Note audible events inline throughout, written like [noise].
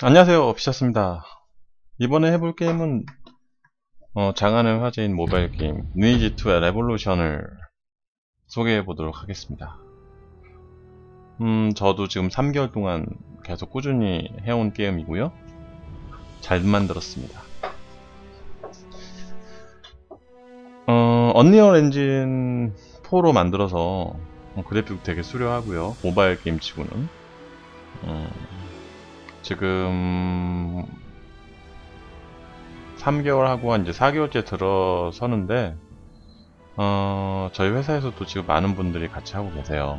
안녕하세요 피셨습니다. 이번에 해볼 게임은 어, 장안의 화제인 모바일 게임 리니지2의 레볼루션을 소개해 보도록 하겠습니다. 음 저도 지금 3개월 동안 계속 꾸준히 해온 게임이고요. 잘 만들었습니다. 어, 언리얼 엔진 4로 만들어서 그래픽 되게 수려하고요. 모바일 게임 치고는. 음, 지금 3개월 하고 한 이제 4개월째 들어서는데 어, 저희 회사에서도 지금 많은 분들이 같이 하고 계세요.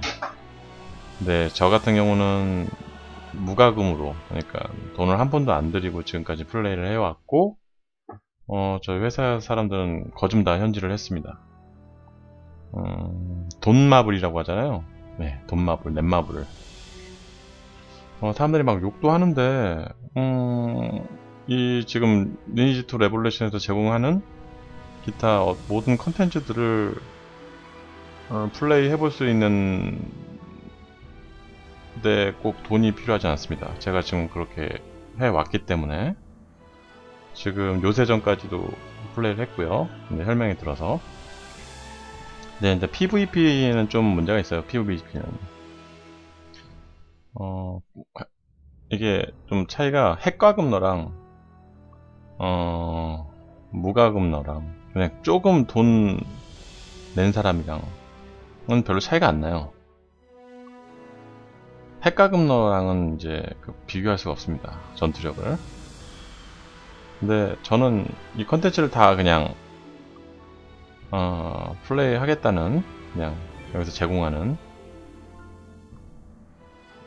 근데 저 같은 경우는 무과금으로 그러니까 돈을 한 번도 안 들이고 지금까지 플레이를 해왔고 어, 저희 회사 사람들은 거좀 다 현질을 했습니다. 음, 돈마블이라고 하잖아요. 네, 돈마블, 넷마블. 어, 사람들이 막 욕도 하는데 음, 이 지금 리니지2 레볼루션에서 제공하는 기타 어, 모든 컨텐츠들을 어, 플레이 해볼 수 있는 데꼭 돈이 필요하지 않습니다. 제가 지금 그렇게 해왔기 때문에 지금 요새 전까지도 플레이를 했고요. 혈맹이 들어서 네, 근데 PVP는 좀 문제가 있어요. PVP는 어, 이게 좀 차이가 핵과금너랑 어, 무과금너랑 그냥 조금 돈 낸 사람이랑은 별로 차이가 안 나요. 핵과금너랑은 이제 그 비교할 수가 없습니다. 전투력을. 근데 저는 이 컨텐츠를 다 그냥 어, 플레이 하겠다는 그냥 여기서 제공하는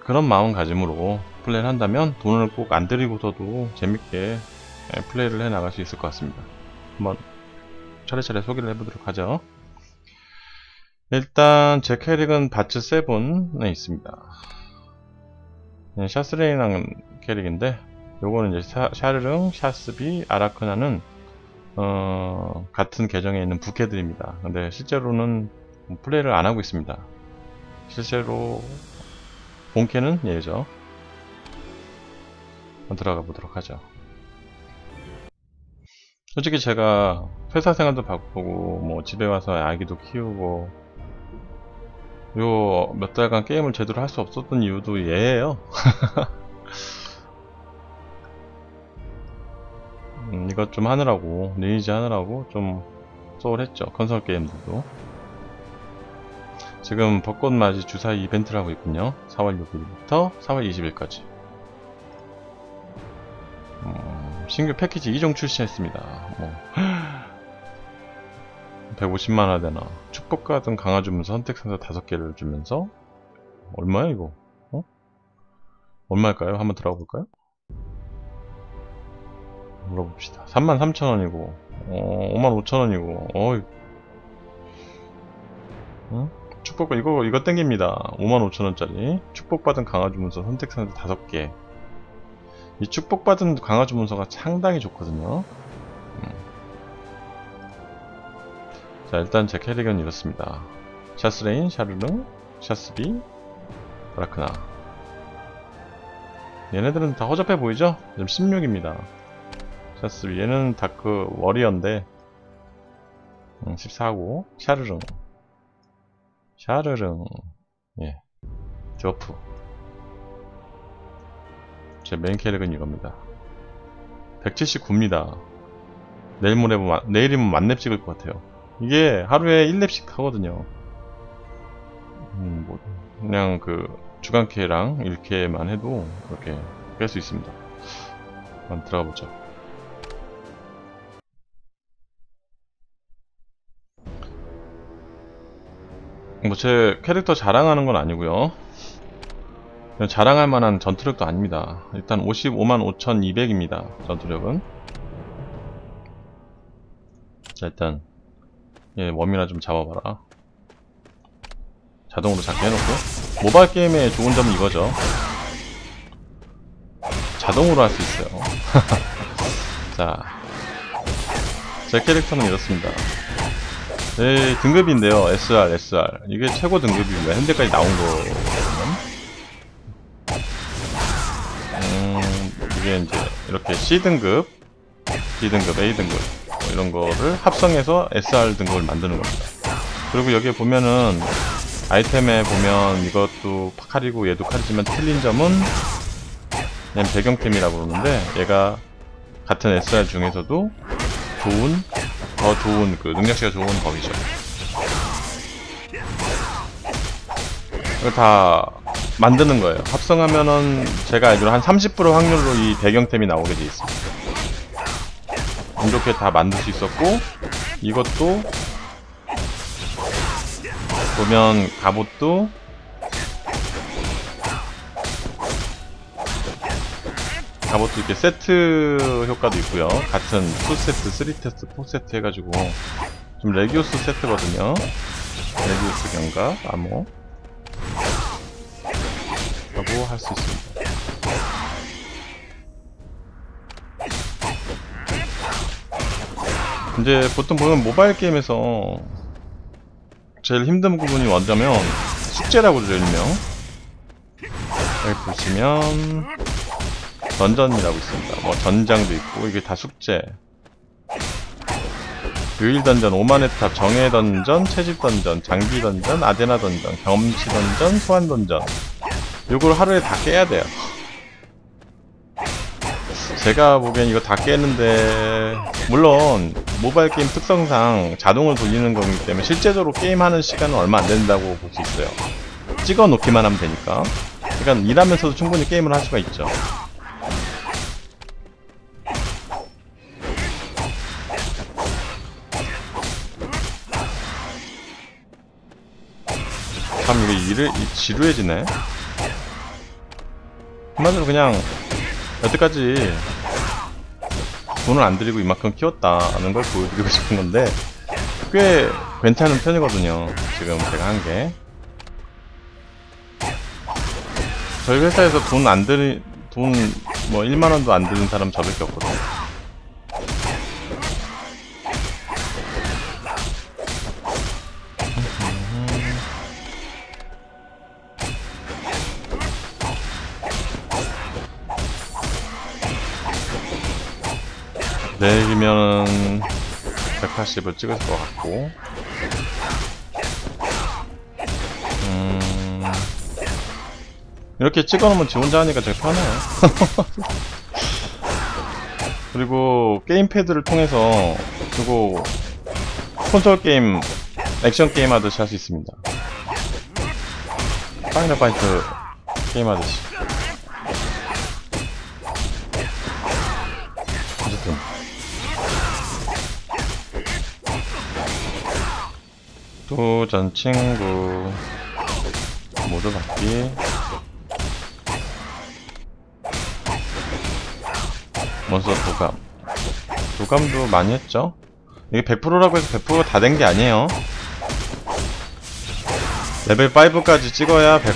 그런 마음가짐으로 플레이를 한다면 돈을 꼭 안 들이고서도 재밌게 예, 플레이를 해 나갈 수 있을 것 같습니다. 한번 차례차례 소개를 해보도록 하죠. 일단 제 캐릭은 바츠 7에 있습니다. 네, 샤스레인이라는 캐릭인데 요거는 이제 샤, 샤르릉, 샤스비, 아라크나는 어, 같은 계정에 있는 부캐들입니다. 근데 실제로는 플레이를 안 하고 있습니다. 실제로 본캐는 얘죠. 들어가 보도록 하죠. 솔직히 제가 회사 생활도 바쁘고 뭐 집에 와서 아기도 키우고 요 몇 달간 게임을 제대로 할 수 없었던 이유도 얘예요. [laughs] 음, 이것 좀 하느라고 리니지 하느라고 좀 소홀했죠. 컨설 게임들도. 지금 벚꽃맞이 주사위 이벤트를 하고 있군요. 4월 6일부터 4월 20일까지. 음, 신규 패키지 2종 출시했습니다. 뭐 [gasps] 150만원 되나 축복과 같은 강화 주면서 선택 상자 5개를 주면서 얼마야 이거? 어? 얼마일까요? 한번 들어가 볼까요? 물어봅시다. 33,000원이고 어, 55,000원이고 어이 응? 축복 이거 이거 땡깁니다. 55,000원짜리 축복받은 강화 주 문서 선택 상자 5개. 이 축복받은 강화 주 문서가 상당히 좋거든요. 음. 자 일단 제 캐릭은 이렇습니다. 샤스레인, 샤르릉, 샤스비, 브라크나. 얘네들은 다 허접해 보이죠? 지금 16입니다. 샤스비 얘는 Dark Warrior인데 음, 14고 샤르릉 샤르릉 예 저프. 제 메인 캐릭은 이겁니다. 179입니다. 내일 모레 뭐, 내일이면 만렙 찍을 것 같아요. 이게 하루에 1렙씩 하거든요. 음, 뭐, 그냥 그 주간캐랑 1캐만 해도 이렇게 뺄 수 있습니다. 한번 들어가 보죠 뭐 제 캐릭터 자랑하는 건 아니고요. 자랑할 만한 전투력도 아닙니다. 일단 55만 5200입니다 전투력은. 자 일단 얘 웜이나 좀 잡아봐라. 자동으로 잡게 해놓고. 모바일 게임의 좋은 점은 이거죠. 자동으로 할 수 있어요. [laughs] 자 제 캐릭터는 이렇습니다 네, 등급인데요. SR, SR. 이게 최고 등급입니다. 현재까지 나온 거거든요. 음, 이게 이제 이렇게 C 등급, D 등급, A 등급 뭐 이런 거를 합성해서 SR 등급을 만드는 겁니다. 그리고 여기에 보면은 아이템에 보면 이것도 칼이고 얘도 칼이지만 틀린 점은 그냥 배경템이라고 그러는데 얘가 같은 SR 중에서도 좋은 더 좋은 그 능력치가 좋은 법이죠. 이거 다 만드는 거예요. 합성하면은 제가 알기로 한 30% 확률로 이 배경템이 나오게 돼 있습니다. 이렇게 다 만들 수 있었고 이것도 보면 갑옷도 갑옷도 이렇게 세트 효과도 있고요. 같은 2세트, 3세트, 4세트 해가지고 좀 레기오스 세트거든요. 레기오스 경가, 암호 라고 할 수 있습니다. 이제 보통 보면 모바일 게임에서 제일 힘든 부분이 뭐냐면 숙제라고 그러죠 일명 여기 보시면 던전이라고 있습니다. 뭐 전장도 있고 이게 다 숙제. 요일 던전, 오만의 탑, 정예 던전, 채집 던전, 장비 던전, 아데나 던전, 경험치 던전, 소환 던전. 요걸 하루에 다 깨야 돼요. 제가 보기엔 이거 다 깨는데 물론 모바일 게임 특성상 자동을 돌리는 거기 때문에 실제적으로 게임하는 시간은 얼마 안 된다고 볼 수 있어요. 찍어 놓기만 하면 되니까. 그러니까 일하면서도 충분히 게임을 할 수가 있죠 참 이게 일을 이- 지루해지네. 한마디로 그냥 여태까지 돈을 안 들이고 이만큼 키웠다는 걸 보여드리고 [laughs] 싶은 건데 꽤 괜찮은 편이거든요 지금 제가 한 게. 저희 회사에서 돈 안 들이 돈 뭐 1만원도 안 드는 사람 저밖에 없거든요 내일이면은 180을 찍을 것 같고. 음... 이렇게 찍어놓으면 지 혼자 하니까 되게 편해요 [laughs] 그리고 게임패드를 통해서 그리고 콘솔 게임 액션 게임 하듯이 할 수 있습니다. 파이널 파이트 게임 하듯이. 어쨌든 또 전 친구 모두 받기. 몬스터 도감. 도감도 많이 했죠? 이게 100%라고 해서 100%가 다된 게 아니에요. 레벨 5까지 찍어야 100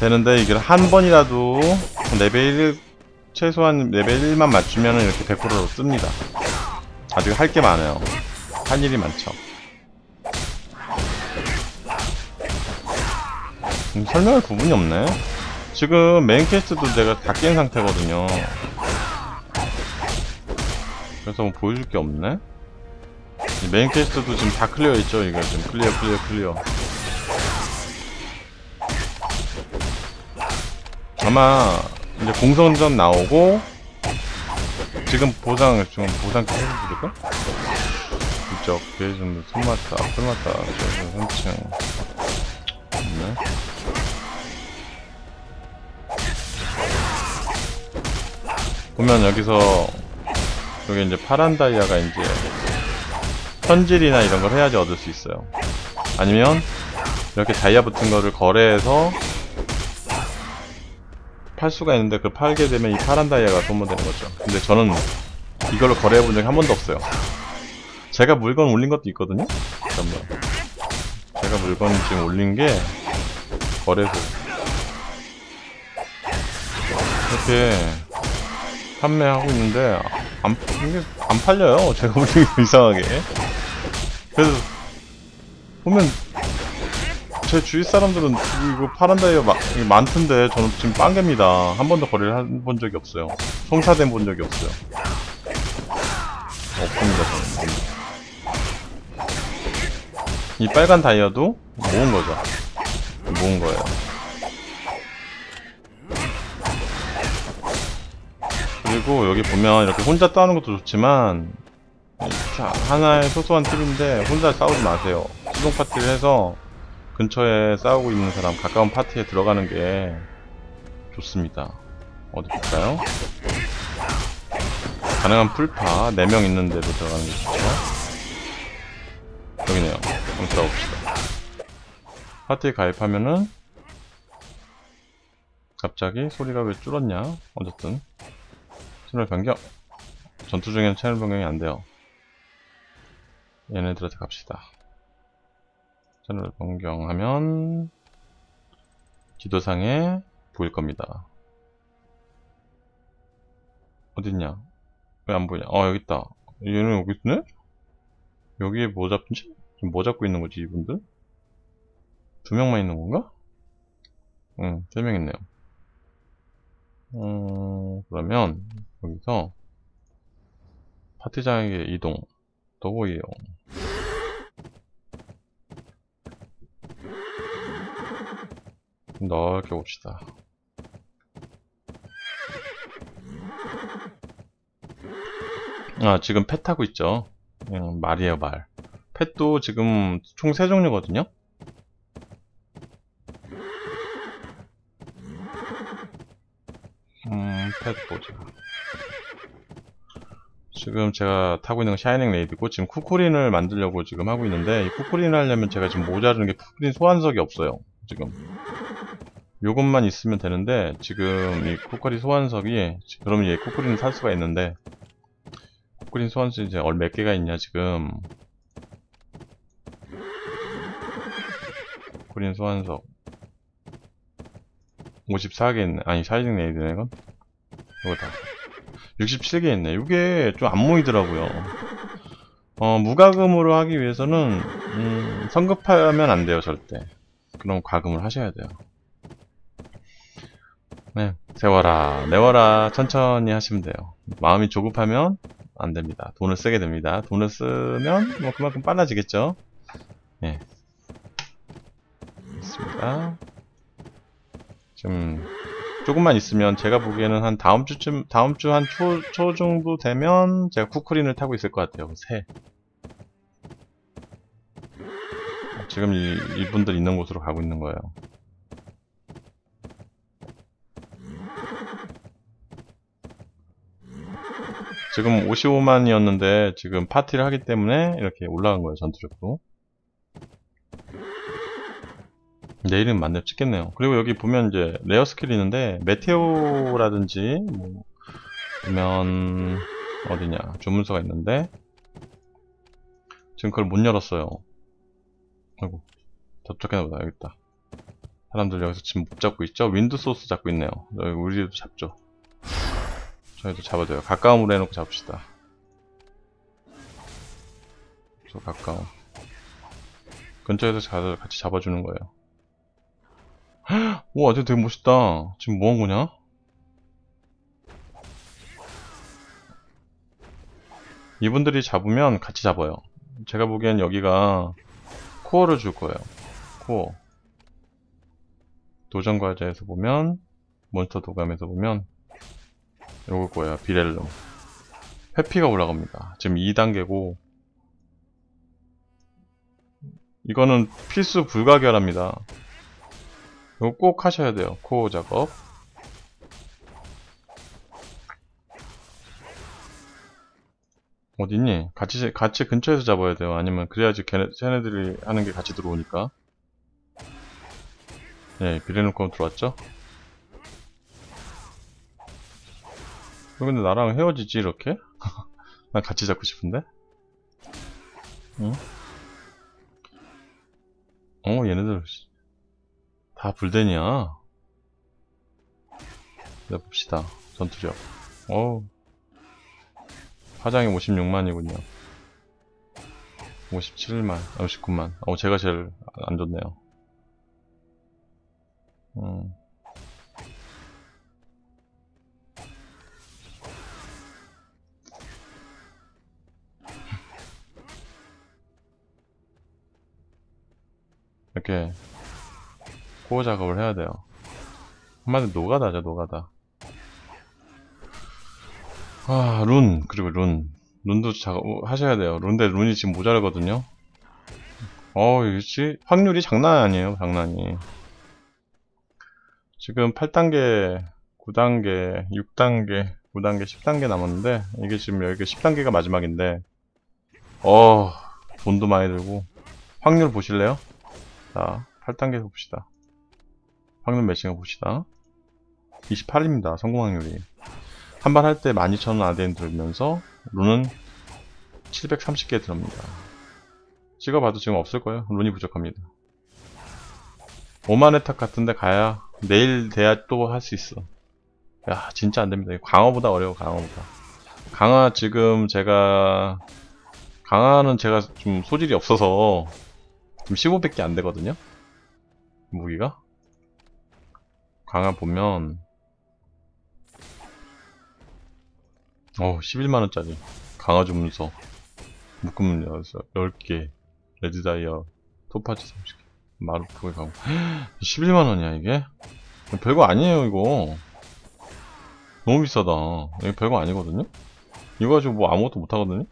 되는데 이게 한 번이라도 레벨 1 최소한 레벨 1만 맞추면 이렇게 100%로 뜹니다. 아직 할 게 많아요. 할 일이 많죠 음, 설명할 부분이 없네. 지금 메인 퀘스트도 내가 다 깬 상태거든요. 그래서 뭐 보여줄 게 없네. 이 메인 퀘스트도 지금 다 clear 있죠. 이거 지금 clear, clear, clear. 아마 이제 공성전 나오고 지금 보상 지금 보상 해드릴까? 이쪽 배좀 손맞다, 손맞다, 저기 3층. 보면 여기서 여기 이제 파란 다이아가 이제 현질이나 이런 걸 해야지 얻을 수 있어요. 아니면 이렇게 다이아 붙은 거를 거래해서 팔 수가 있는데 그 팔게 되면 이 파란 다이아가 소모되는 거죠. 근데 저는 이걸로 거래해 본 적이 한 번도 없어요. 제가 물건 올린 것도 있거든요. 잠깐만. 제가 물건 지금 올린 게 거래소 이렇게 판매하고 있는데 안, 이게 안 팔려요. [laughs] 제가 보기엔 이상하게. 그래서 보면 제 주위 사람들은 이거 파란 이게 많던데 저는 지금 빵개입니다. 한 번도 거래를 해본 적이 없어요. 송사된 본 적이 없어요. 없습니다, 저는. 이 빨간 다이아도 모은 거죠. 모은 거예요. 그리고 여기 보면 이렇게 혼자 싸우는 것도 좋지만 자, 하나의 소소한 팁인데 혼자 싸우지 마세요. 수동 파티를 해서 근처에 싸우고 있는 사람 가까운 파티에 들어가는 게 좋습니다. 어디 볼까요? 가능한 풀파 4명 있는 데로 들어가는 게 좋죠. 여기네요. 한번 들어봅시다. 파티에 가입하면은 갑자기 소리가 왜 줄었냐? 어쨌든 채널 변경 전투 중에는 채널 변경이 안 돼요. 얘네들한테 갑시다. 채널 변경하면 지도상에 보일 겁니다. 어딨냐? 왜 안 보이냐? 어, 여기 있다. 얘는 여기 있네? 여기에 뭐 잡지? 지금 뭐 잡고 있는 거지, 이분들? 두 명만 있는 건가? 응, 세 명 있네요. 어, 그러면, 여기서, 파티장에게 이동, 도구 이용. 넓게 봅시다. 아, 지금 펫 타고 있죠. 그냥 말이에요, 말. 펫도 지금 총 3종류거든요. 음, 펫 보자. 지금 제가 타고 있는 건 샤이닝 레이드고 지금 쿠쿠린을 만들려고 지금 하고 있는데 이 쿠쿠린을 하려면 제가 지금 모자르는 게 쿠쿠린 소환석이 없어요. 지금. 요것만 있으면 되는데 지금 이 쿠쿠린 소환석이 그러면 얘 쿠쿠린을 살 수가 있는데 쿠쿠린 소환석이 이제 몇 개가 있냐 지금. 쿠쿠린 소환석. 54개 있네. 아니 샤이닝 레이드네 이건? 이거 다 67개 있네. 이게 좀 안 모이더라고요. 어, 무과금으로 하기 위해서는 음, 성급하면 안 돼요, 절대. 그럼 과금을 하셔야 돼요. 네, 세워라, 내워라, 천천히 하시면 돼요. 마음이 조급하면 안 됩니다. 돈을 쓰게 됩니다. 돈을 쓰면 뭐 그만큼 빨라지겠죠. 네. 있습니다. 좀 조금만 있으면 제가 보기에는 한 다음 주쯤 다음 주 한 초 초 정도 되면 제가 쿠크린을 타고 있을 것 같아요. 새. 지금 이, 이분들 있는 곳으로 가고 있는 거예요. 지금 55만이었는데 지금 파티를 하기 때문에 이렇게 올라간 거예요 전투력도 내일은 만렙 찍겠네요. 그리고 여기 보면 이제 레어 스킬이 있는데 메테오라든지 뭐 보면 어디냐 주문서가 있는데 지금 그걸 못 열었어요. 아이고 접촉해나보다 여기 있다. 사람들 여기서 지금 못 잡고 있죠? 윈드 소스 잡고 있네요. 여기 우리도 잡죠. 저희도 잡아야 돼요. 가까움으로 해놓고 잡읍시다. 저 가까움. 근처에서 같이 잡아주는 거예요. 우와, 쟤 되게 멋있다. 지금 뭐한 거냐? 이분들이 잡으면 같이 잡아요. 제가 보기엔 여기가 코어를 줄 거예요. 코어. 도전 과제에서 보면, 몬스터 도감에서 보면, 요걸 거예요. 비렐름. 회피가 올라갑니다. 지금 2단계고, 이거는 필수 불가결합니다. 이거 꼭 하셔야 돼요. 코어 작업. 어딨니? 같이, 같이 근처에서 잡아야 돼요. 아니면 그래야지 걔네, 쟤네들이 하는 게 같이 들어오니까. 예, 비례놓고 들어왔죠? 근데 나랑 헤어지지, 이렇게? [laughs] 난 같이 잡고 싶은데? 응? 어, 얘네들, 다 불대냐? 네, 봅시다. 전투력. 어우. 화장이 56만이군요. 57만, 59만. 어, 제가 제일 안 좋네요. 음. 이렇게 코어 작업을 해야 돼요. 한마디로 노가다죠, 노가다. 아, 룬, 그리고 룬. 룬도 작업 하셔야 돼요. 룬데 룬이 지금 모자르거든요. 어, 이지 확률이 장난 아니에요, 장난이. 지금 8단계, 9단계, 6단계, 9단계, 10단계 남았는데, 이게 지금 여기 10단계가 마지막인데, 어, 돈도 많이 들고, 확률 보실래요? 자, 8단계 봅시다. 확률 매칭을 봅시다. 28입니다, 성공 확률이. 한번할때 12,000원 아덴 들면서, 룬은 730개 들어옵니다. 찍어봐도 지금 없을 거예요. 룬이 부족합니다. 5만 회탁 같은데 가야 내일 돼야 또 할 수 있어. 야 진짜 안됩니다. 강화보다 어려워 강화보다. 강화 지금 제가 강화는 제가 좀 소질이 없어서 지금 15밖에 안 되거든요. 무기가 강화 보면. 어 11만원짜리. 강화 주문서. 묶음 10개. 레드 다이어 토파즈 30개. 마루프에 가고 11만원이야 이게? 별거 아니에요 이거. 너무 비싸다. 이거 별거 아니거든요? 이거 가지고 뭐 아무것도 못하거든요?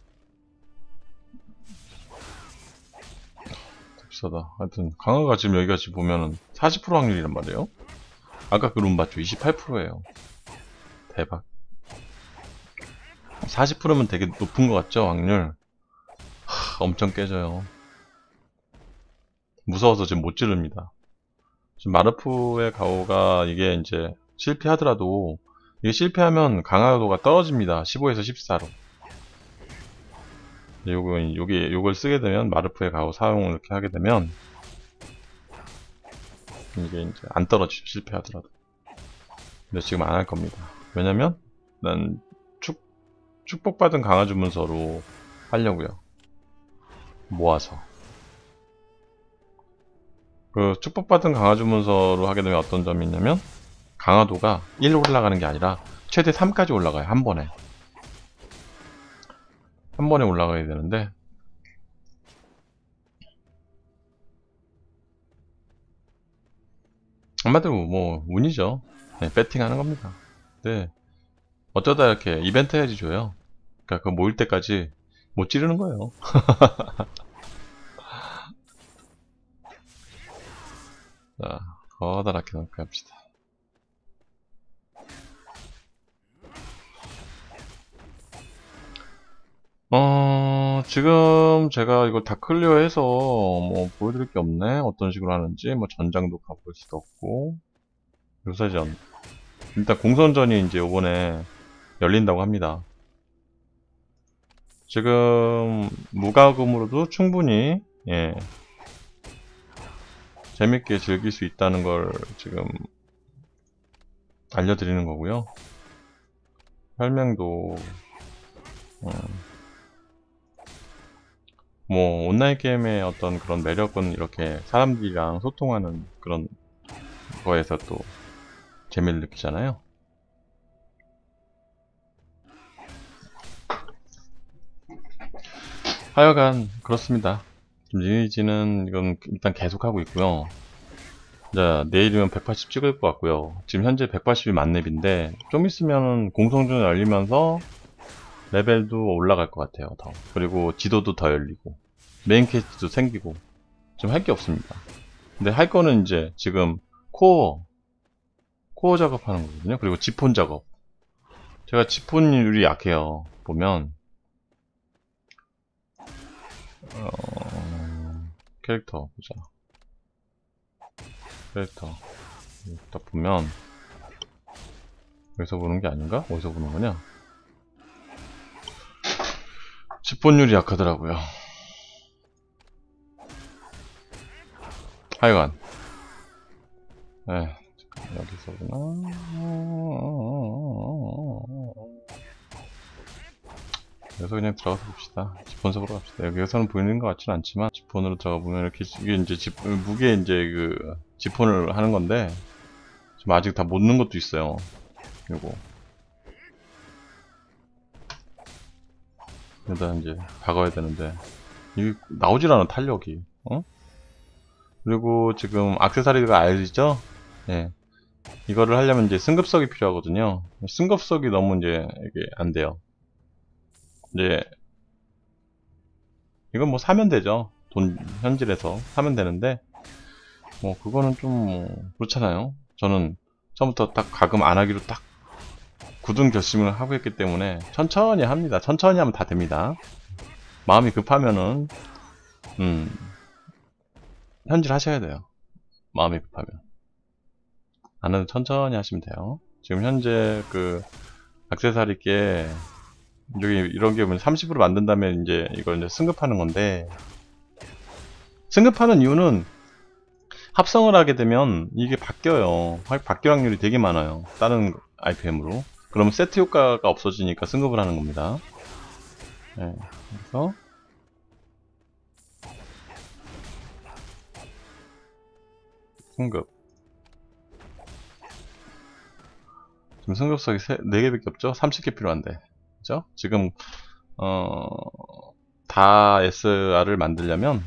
비싸다. 하여튼 강화가 지금 여기가 지금 보면은 40% 확률이란 말이에요 아까 그 룸 봤죠? 28%예요 대박 40%면 되게 높은 것 같죠 확률 하, 엄청 깨져요 무서워서 지금 못 지릅니다. 지금 마르프의 가오가 이게 이제 실패하더라도 이게 실패하면 강화도가 떨어집니다. 15에서 14로. 요거, 요게, 요걸 쓰게 되면 마르프의 가오 사용을 이렇게 하게 되면 이게 이제 안 떨어지죠. 실패하더라도. 근데 지금 안 할 겁니다. 왜냐면 난 축, 축복받은 강화 주 문서로 하려고요. 모아서. 그 축복받은 강화 주 문서로 하게 되면 어떤 점이 있냐면 강화도가 1로 올라가는 게 아니라 최대 3까지 올라가요 한 번에 한 번에 올라가야 되는데 한마디로 뭐 운이죠. 네, 배팅하는 겁니다. 네. 어쩌다 이렇게 이벤트 해야지 줘요. 그러니까 그 모일 때까지 못 지르는 거예요. [laughs] 자, 커다랗게 넣게 합시다. 어, 지금 제가 이걸 다 클리어해서 뭐 보여드릴 게 없네. 어떤 식으로 하는지 뭐 전장도 가볼 수도 없고 요사전 일단 공선전이 이제 요번에 열린다고 합니다. 지금 무과금으로도 충분히 예, 재밌게 즐길 수 있다는 걸 지금 알려드리는 거고요. 설명도 음, 뭐 온라인 게임의 어떤 그런 매력은 이렇게 사람들이랑 소통하는 그런 거에서 또 재미를 느끼잖아요. 하여간 그렇습니다. 리니지는 이건 일단 계속하고 있고요. 자, 내일이면 180 찍을 것 같고요. 지금 현재 180이 만렙인데 좀 있으면 공성전 열리면서 레벨도 올라갈 것 같아요. 더. 그리고 지도도 더 열리고 메인 캐스트도 생기고 좀할게 없습니다. 근데 할 거는 이제 지금 코어 코어 작업하는 거거든요. 그리고 지폰 작업. 제가 지폰율이 약해요. 보면 어... 캐릭터 보자 캐릭터 딱 보면 여기서 보는 게 아닌가? 어디서 보는 거냐? 집본율이 약하더라고요 하여간 네, 여기서구나 그래서 그냥 들어가서 봅시다. 집본석으로 갑시다. 여기서는 보이는 것 같지는 않지만 집본으로 들어가 보면 이렇게 이게 이제 집 무게 이제 그 집본을 하는 건데 지금 아직 다 못 넣은 것도 있어요. 요거. 여 기다 이제 박아야 되는데 이게 나오질 않아 탄력이 어? 그리고 지금 악세사리가 알죠? 예. 이거를 하려면 이제 승급석이 필요하거든요. 승급석이 너무 이제 이게 안 돼요. 이제 이건 뭐 사면 되죠. 돈 현질에서 사면 되는데 뭐 그거는 좀 그렇잖아요. 저는 처음부터 딱 가금 안 하기로 딱 굳은 결심을 하고 있기 때문에 천천히 합니다. 천천히 하면 다 됩니다. 마음이 급하면은 음 현질 하셔야 돼요. 마음이 급하면 안 해도 천천히 하시면 돼요. 지금 현재 그 악세사리 께 여기 이런 게 30으로 만든다면 이제 이걸 이제 승급하는 건데 승급하는 이유는 합성을 하게 되면 이게 바뀌어요. 바뀔 확률이 되게 많아요. 다른 IPM으로. 그러면 세트 효과가 없어지니까 승급을 하는 겁니다. 네, 그래서 승급 지금 승급석이 4개밖에 없죠? 30개 필요한데 그죠? 지금 어, 다 SR을 만들려면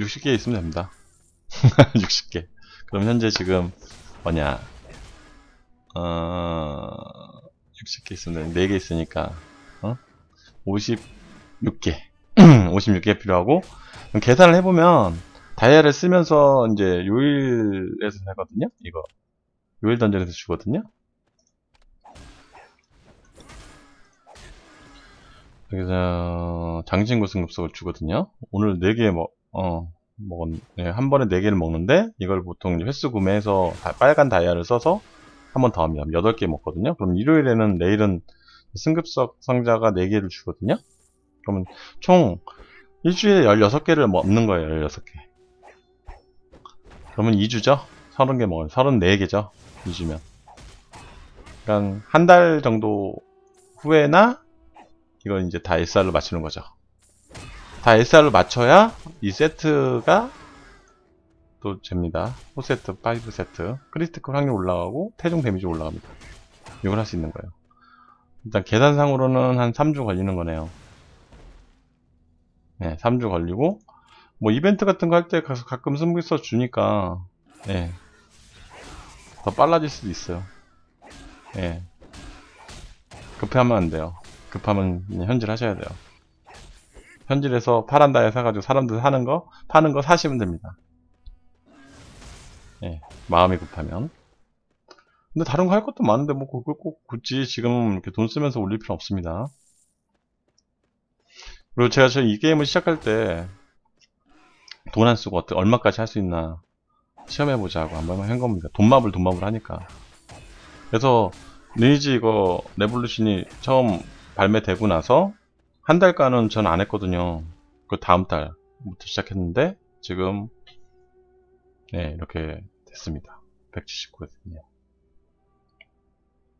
60개 있으면 됩니다 [laughs] 60개 그럼 현재 지금 뭐냐. 어... 60개 있으면 4개 있으니까 어? 56개. 56개 [clears throat] 필요하고 계산을 해보면 다이아를 쓰면서 이제 요일에서 하거든요 이거. 요일 던전에서 주거든요. 여기서 장진구 승급석을 주거든요. 오늘 4개 뭐, 어, 먹었, 네, 한 번에 4개를 먹는데 이걸 보통 횟수 구매해서 다, 빨간 다이아를 써서 한 번 더 합니다. 8개 먹거든요. 그럼 일요일에는 내일은 승급석 상자가 4개를 주거든요. 그러면 총 일주일에 16개를 먹는 거예요. 16개. 그러면 2주죠? 30개 먹어요. 34개죠. 2주면. 그러니까 한 달 정도 후에나 이건 이제 다 SR로 맞추는 거죠. 다 SR로 맞춰야 이 세트가 또 됩니다. 4세트, 5세트. critical 확률 올라가고 최종 데미지 올라갑니다. 이걸 할 수 있는 거예요. 일단 계산상으로는 한 3주 걸리는 거네요. 네, 3주 걸리고 뭐 이벤트 같은 거 할 때 가끔 승부서 주니까 네, 더 빨라질 수도 있어요. 네. 급하면 안 돼요. 급하면 현질 하셔야 돼요. 현질에서 파란 다이아 사가지고 사람들 사는 거, 파는 거 사시면 됩니다. 예, 마음이 급하면. 근데 다른 거 할 것도 많은데 뭐 그걸 꼭 굳이 지금 이렇게 돈 쓰면서 올릴 필요 없습니다. 그리고 제가 이 게임을 시작할 때 돈 안 쓰고 어떻게 얼마까지 할 수 있나 시험해보자고 한번 한 겁니다. 돈마블 돈마블 하니까. 그래서 리니지 이거 레볼루션이 처음 발매되고 나서 한 달간은 전 안 했거든요. 그 다음 달부터 시작했는데 지금 네 이렇게 됐습니다. 179거든요.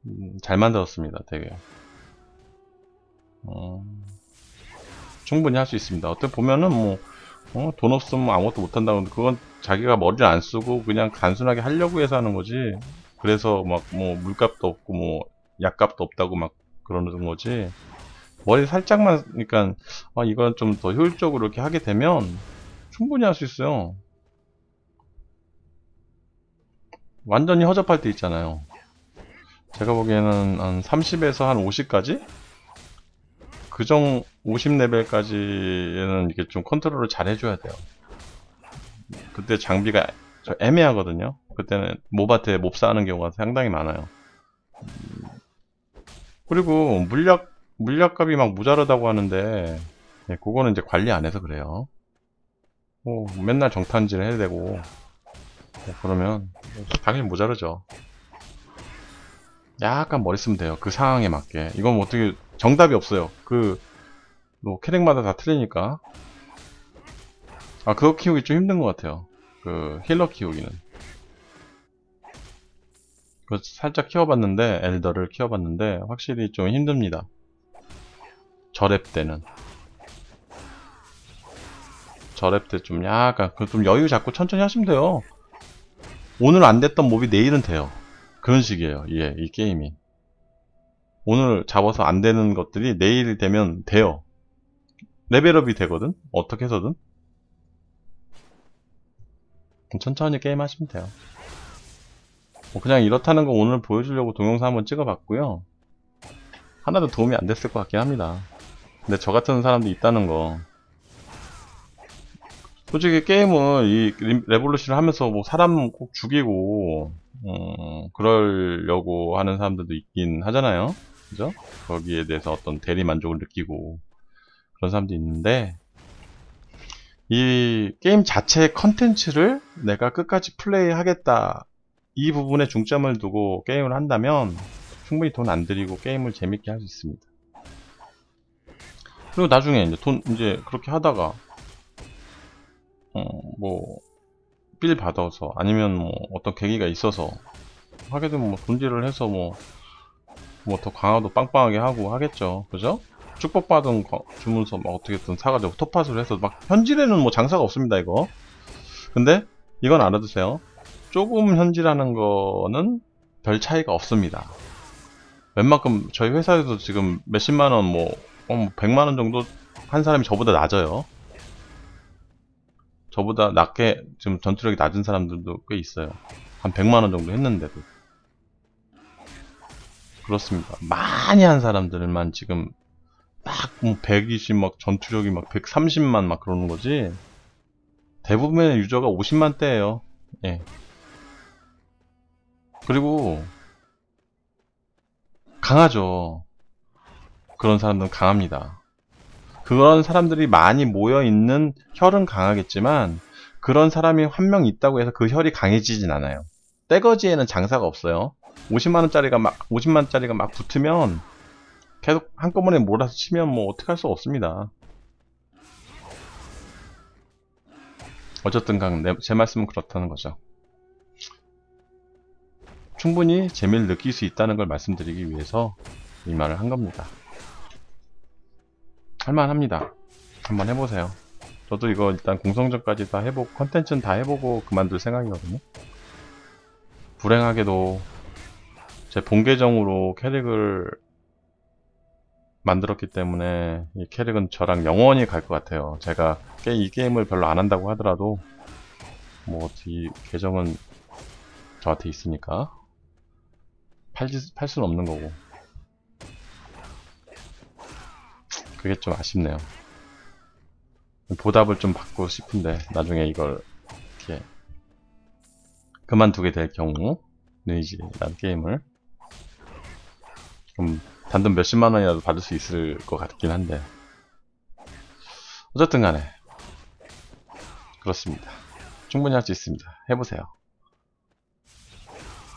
음, 잘 만들었습니다. 되게 어, 충분히 할 수 있습니다. 어떻게 보면은 뭐 어, 돈 없으면 아무것도 못한다고 그건 자기가 머리를 안 쓰고 그냥 단순하게 하려고 해서 하는 거지 그래서 막 뭐 물값도 없고 뭐 약값도 없다고 막 그러는 거지 머리 살짝만 그러니까 아, 이건 좀 더 효율적으로 이렇게 하게 되면 충분히 할 수 있어요. 완전히 허접할 때 있잖아요. 제가 보기에는 한 30에서 한 50까지? 그정 50레벨까지는 이게 좀 컨트롤을 잘 해줘야 돼요. 그때 장비가 애매하거든요. 그때는 몹한테 몹사하는 경우가 상당히 많아요. 그리고 물약 물약값이 막 모자르다고 하는데 네, 그거는 이제 관리 안 해서 그래요. 뭐 맨날 정탄질 해야 되고 뭐 그러면 당연히 모자르죠. 약간 머리 쓰면 돼요. 그 상황에 맞게. 이건 뭐 어떻게 정답이 없어요. 그 뭐 캐릭마다 다 틀리니까. 아 그거 키우기 좀 힘든 것 같아요. 그 힐러 키우기는. 그 살짝 키워봤는데 엘더를 키워봤는데 확실히 좀 힘듭니다. 저랩 때는 저랩 때 좀 약간 그좀 여유 잡고 천천히 하시면 돼요. 오늘 안 됐던 몹이 내일은 돼요. 그런 식이에요. 예, 이 게임이. 오늘 잡아서 안 되는 것들이 내일 되면 돼요. 레벨업이 되거든? 어떻게 해서든. 천천히 게임 하시면 돼요. 뭐 그냥 이렇다는 거 오늘 보여주려고 동영상 한번 찍어봤고요. 하나도 도움이 안 됐을 것 같긴 합니다. 근데 저 같은 사람도 있다는 거. 솔직히 게임을 이 레볼루션을 하면서 뭐 사람 꼭 죽이고 음, 그러려고 하는 사람들도 있긴 하잖아요. 그죠? 거기에 대해서 어떤 대리 만족을 느끼고 그런 사람도 있는데 이 게임 자체 컨텐츠를 내가 끝까지 플레이 하겠다 이 부분에 중점을 두고 게임을 한다면 충분히 돈 안 들이고 게임을 재밌게 할 수 있습니다. 그리고 나중에 이제 돈 이제 그렇게 하다가 어뭐빌 받아서 아니면 뭐 어떤 계기가 있어서 하게 되면 뭐 돈질을 해서 뭐 뭐 더 강화도 빵빵하게 하고 하겠죠. 그죠? 축복받은 거, 주문서 막 어떻게든 사가지고 톱팟을 해서 막 현질에는 뭐 장사가 없습니다 이거. 근데 이건 알아두세요. 조금 현질하는 거는 별 차이가 없습니다. 웬만큼 저희 회사에서 지금 몇십만원 뭐 어, 100만원 뭐 정도 한 사람이 저보다 낮아요. 저보다 낮게 지금 전투력이 낮은 사람들도 꽤 있어요. 한 100만원 정도 했는데도. 그렇습니다. 많이 한 사람들만 지금 막뭐 120, 막 전투력이 막 130만 막 그러는 거지. 대부분의 유저가 50만 대예요. 예. 그리고 강하죠. 그런 사람들은 강합니다. 그런 사람들이 많이 모여 있는 혈은 강하겠지만 그런 사람이 한 명 있다고 해서 그 혈이 강해지진 않아요. 떼거지에는 장사가 없어요. 50만원짜리가 막, 50만원짜리가 막 붙으면 계속 한꺼번에 몰아서 치면 뭐 어떻게 할 수 없습니다. 어쨌든 간, 제 말씀은 그렇다는 거죠. 충분히 재미를 느낄 수 있다는 걸 말씀드리기 위해서 이 말을 한 겁니다. 할만합니다. 한번 해보세요. 저도 이거 일단 공성전까지 다 해보고 컨텐츠는 다 해보고 그만둘 생각이거든요. 불행하게도 제 본계정으로 캐릭을 만들었기 때문에 이 캐릭은 저랑 영원히 갈 것 같아요. 제가 이 게임을 별로 안 한다고 하더라도 뭐 이 계정은 저한테 있으니까 팔, 팔 수는 없는 거고 그게 좀 아쉽네요. 보답을 좀 받고 싶은데 나중에 이걸 이렇게 그만두게 될 경우 네이지라는 게임을 좀 단돈 몇십만 원이라도 받을 수 있을 것 같긴 한데 어쨌든 간에 그렇습니다. 충분히 할 수 있습니다. 해보세요.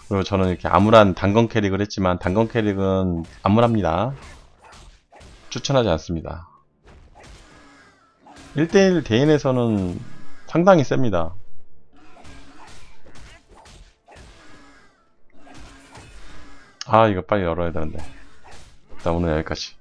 그리고 저는 이렇게 암울한 단건 캐릭을 했지만 단건 캐릭은 암울합니다. 추천하지 않습니다. 1대1 대인에서는 상당히 셉니다. 아 이거 빨리 열어야 되는데 일단 오늘 여기까지